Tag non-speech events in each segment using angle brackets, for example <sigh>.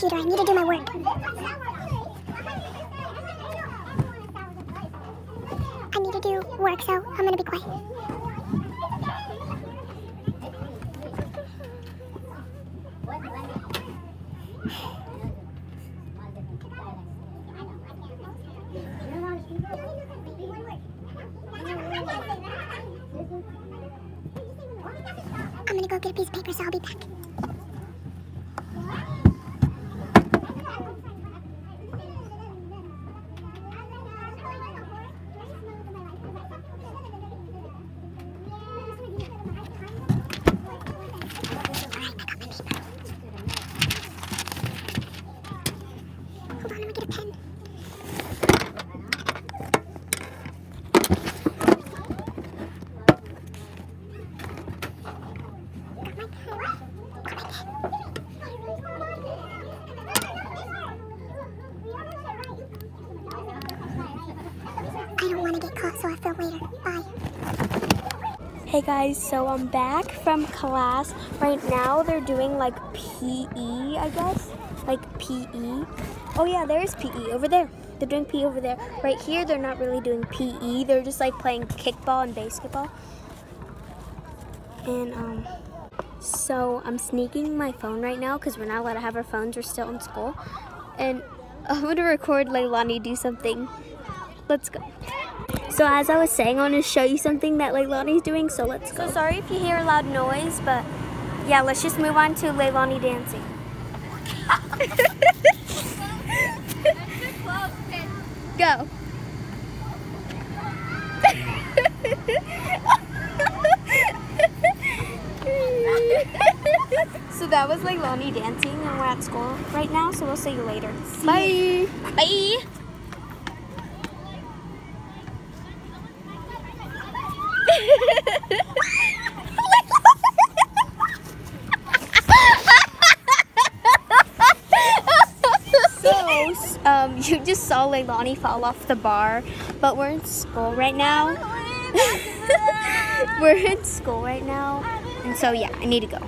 computer. I need to do my work. I need to do work, so I'm gonna be quiet. I'm gonna go get a piece of paper, so I'll be back. Hey guys, so I'm back from class. Right now they're doing like PE, I guess. Like PE. Oh yeah, there's PE over there. They're doing PE over there. Right here, they're not really doing PE. They're just like playing kickball and basketball. And um, so I'm sneaking my phone right now because we're not allowed to have our phones. We're still in school. And <laughs> I'm gonna record Leilanny do something. Let's go. So as I was saying, I want to show you something that Leilanny's doing, so let's go. So sorry if you hear a loud noise, but yeah, let's just move on to Leilanny dancing. <laughs> <laughs> go. So that was Leilanny dancing, and we're at school right now, so we'll see you later. Bye. Bye. so, um, you just saw Leilanny fall off the bar, but we're in school right now. <laughs> we're in school right now, and so yeah, I need to go.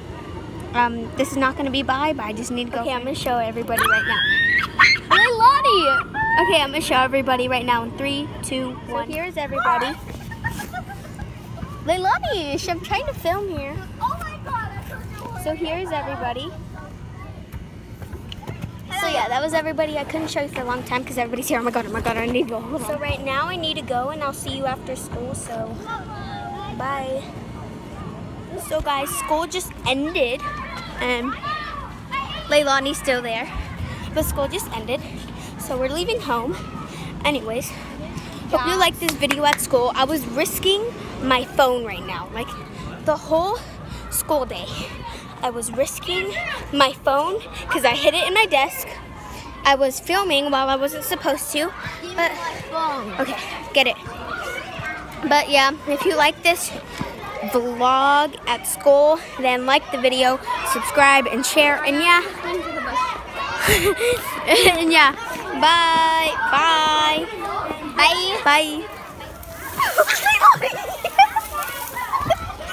Um, this is not gonna be bye, but I just need to go. Okay, I'm gonna show everybody right now. Leilanny! Okay, I'm gonna show everybody right now in three, two, one. So here's everybody. Leilanny, I'm trying to film here. Oh my god, So here's everybody. So yeah, that was everybody. I couldn't show you for a long time because everybody's here. Oh my god, oh my god, I need to go. Hold so right now I need to go and I'll see you after school. So bye. So guys, school just ended and Leilanny's still there. But school just ended. So we're leaving home. Anyways, hope you like this video at school. I was risking my phone right now. Like the whole school day. I was risking my phone because I hid it in my desk. I was filming while I wasn't supposed to. But okay, get it. But yeah, if you like this vlog at school, then like the video, subscribe and share and yeah. <laughs> and yeah. Bye. Bye. Bye. Bye. <laughs>